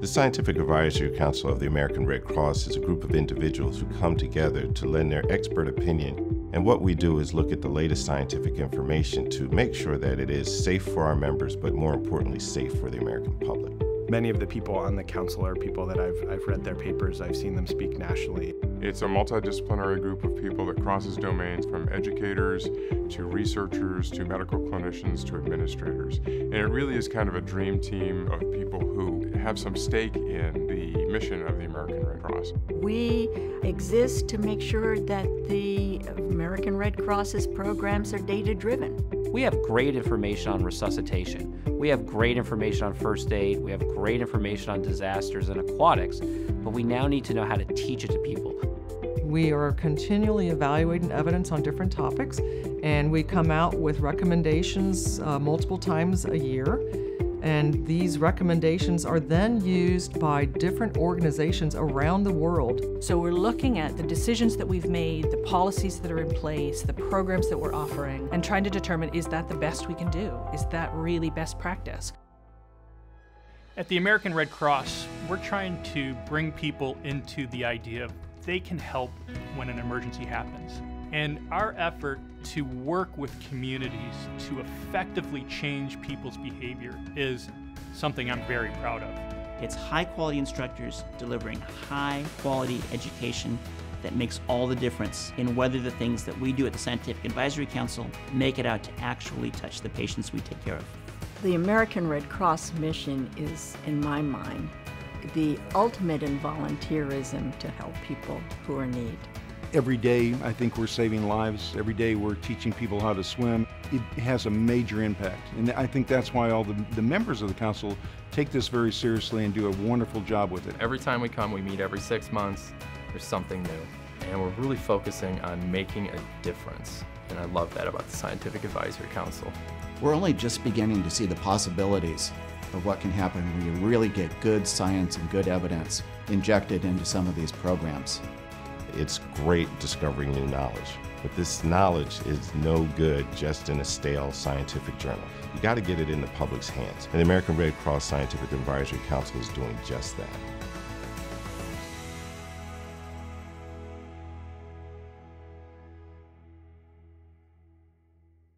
The Scientific Advisory Council of the American Red Cross is a group of individuals who come together to lend their expert opinion. And what we do is look at the latest scientific information to make sure that it is safe for our members, but more importantly, safe for the American public. Many of the people on the council are people that I've, I've read their papers, I've seen them speak nationally. It's a multidisciplinary group of people that crosses domains from educators to researchers to medical clinicians to administrators. And it really is kind of a dream team of people who have some stake in the mission of the American Red Cross. We exist to make sure that the American Red Cross's programs are data driven. We have great information on resuscitation. We have great information on first aid. We have great information on disasters and aquatics, but we now need to know how to teach it to people. We are continually evaluating evidence on different topics, and we come out with recommendations uh, multiple times a year. And these recommendations are then used by different organizations around the world. So we're looking at the decisions that we've made, the policies that are in place, the programs that we're offering, and trying to determine is that the best we can do? Is that really best practice? At the American Red Cross, we're trying to bring people into the idea of they can help when an emergency happens. And our effort to work with communities to effectively change people's behavior is something I'm very proud of. It's high quality instructors delivering high quality education that makes all the difference in whether the things that we do at the Scientific Advisory Council make it out to actually touch the patients we take care of. The American Red Cross mission is, in my mind, the ultimate in volunteerism to help people who are in need. Every day, I think we're saving lives. Every day, we're teaching people how to swim. It has a major impact. And I think that's why all the, the members of the council take this very seriously and do a wonderful job with it. Every time we come, we meet every six months, there's something new. And we're really focusing on making a difference. And I love that about the Scientific Advisory Council. We're only just beginning to see the possibilities of what can happen when you really get good science and good evidence injected into some of these programs. It's great discovering new knowledge, but this knowledge is no good just in a stale scientific journal. You got to get it in the public's hands. And the American Red Cross Scientific Advisory Council is doing just that.